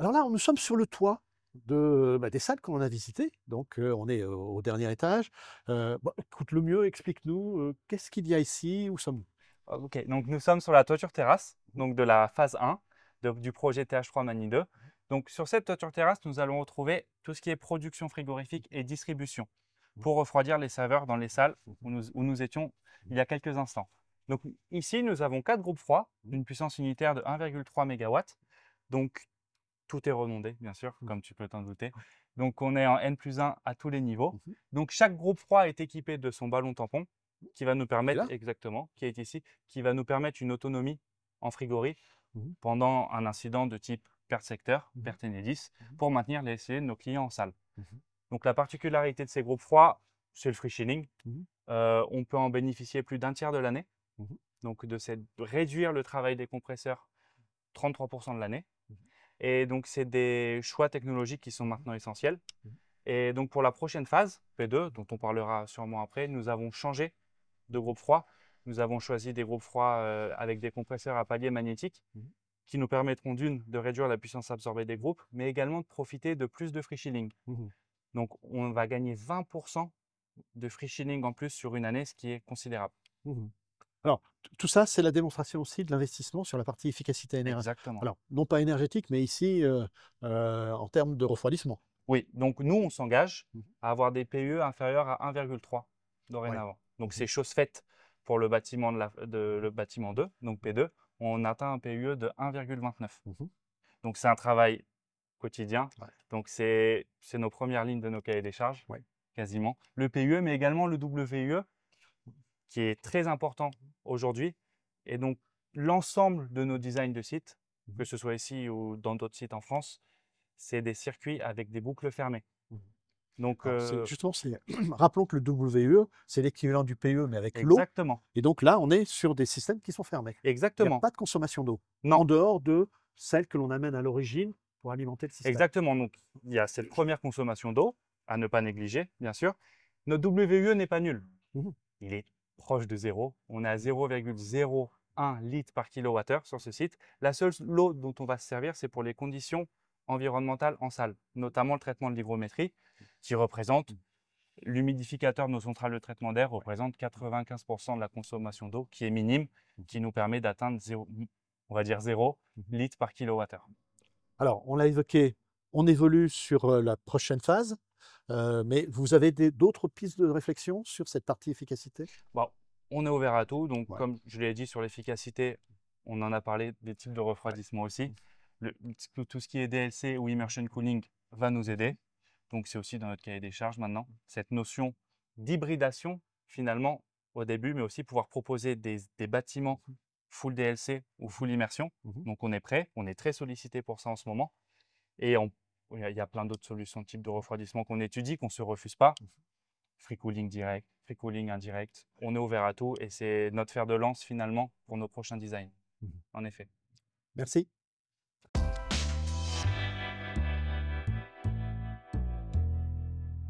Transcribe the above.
Alors là, nous sommes sur le toit de, bah, des salles qu'on a visitées. Donc, euh, on est au, au dernier étage. Euh, écoute, le mieux, explique-nous, euh, qu'est-ce qu'il y a ici? Où sommes-nous? Ok, donc nous sommes sur la toiture terrasse, donc de la phase 1 de- du projet TH3 Mani 2. Donc sur cette toiture terrasse, nous allons retrouver tout ce qui est production frigorifique et distribution pour refroidir les saveurs dans les salles où nous, où nous étions il y a quelques instants. Donc ici, nous avons quatre groupes froids d'une puissance unitaire de 1,3 MW. Donc tout est redondé, bien sûr, Mhm. comme tu peux t'en douter. Donc on est en N plus 1 à tous les niveaux. Mhm. Donc chaque groupe froid est équipé de son ballon tampon qui va nous permettre, exactement, qui est ici, qui va nous permettre une autonomie en frigorie Mhm. pendant un incident de type perte secteur, perte Enedis, pour maintenir les essais de nos clients en salle. Donc la particularité de ces groupes froids, c'est le free chilling. Mhm. Euh, on peut en bénéficier plus d'un tiers de l'année. Donc de, cette- de réduire le travail des compresseurs 33% de l'année. Et donc c'est des choix technologiques qui sont maintenant essentiels. Mhm. Et donc pour la prochaine phase, P2, dont on parlera sûrement après, nous avons changé de groupe froid. Nous avons choisi des groupes froids euh, avec des compresseurs à palier magnétique Mhm. qui nous permettront d'une, de réduire la puissance absorbée des groupes, mais également de profiter de plus de free chilling. Mhm. Donc on va gagner 20% de free chilling en plus sur une année, ce qui est considérable. Tout ça, c'est la démonstration aussi de l'investissement sur la partie efficacité énergétique. Exactement. Alors, non pas énergétique, mais ici, euh, euh, en termes de refroidissement. Oui, donc nous, on s'engage Mhm. à avoir des PUE inférieurs à 1,3 dorénavant. Donc c'est chose faite pour le bâtiment, de la- de- le bâtiment 2, donc P2, on atteint un PUE de 1,29. Mhm. Donc c'est un travail quotidien. Ouais. Donc c'est c'est nos premières lignes de nos cahiers des charges, Ouais. quasiment. Le PUE, mais également le WUE, qui est très important aujourd'hui. Et donc l'ensemble de nos designs de sites, Mhm. que ce soit ici ou dans d'autres sites en France, c'est des circuits avec des boucles fermées. Mhm. Donc, euh, justement, rappelons que le WE, c'est l'équivalent du PE, mais avec l'eau. exactement, Et donc là, on est sur des systèmes qui sont fermés. Il n'y a exactement, pas de consommation d'eau. Non. En dehors de celle que l'on amène à l'origine pour alimenter le système. exactement. Donc, il y a cette première consommation d'eau à ne pas négliger, bien sûr. Notre WUE n'est pas nul. Mhm. Il est proche de zéro. On est à 0,01 litres par kilowattheure sur ce site. La seule eau dont on va se servir, c'est pour les conditions environnementales en salle, notamment le traitement de l'hygrométrie, qui représente l'humidificateur de nos centrales de traitement d'air représente 95% de la consommation d'eau, qui est minime, qui nous permet d'atteindre zéro- on va dire 0 Mhm. litres par kilowattheure. Alors, on l'a évoqué, on évolue sur euh, la prochaine phase, euh, mais vous avez d'autres pistes de réflexion sur cette partie efficacité? Bon, on est ouvert à tout. Donc, Ouais. comme je l'ai dit sur l'efficacité, on en a parlé des types de refroidissement aussi. Le- tout- ce qui est DLC ou immersion cooling va nous aider. Donc, c'est aussi dans notre cahier des charges maintenant. Cette notion d'hybridation, finalement, au début, mais aussi pouvoir proposer des, des bâtiments full DLC ou full immersion. Mhm. Donc, on est prêt. On est très sollicité pour ça en ce moment. Et on- il y a- il y a plein d'autres solutions de type de refroidissement qu'on étudie, qu'on ne se refuse pas free cooling direct, free cooling indirect. On est ouvert à tout et c'est notre fer de lance finalement pour nos prochains designs. Mhm. En effet. Merci.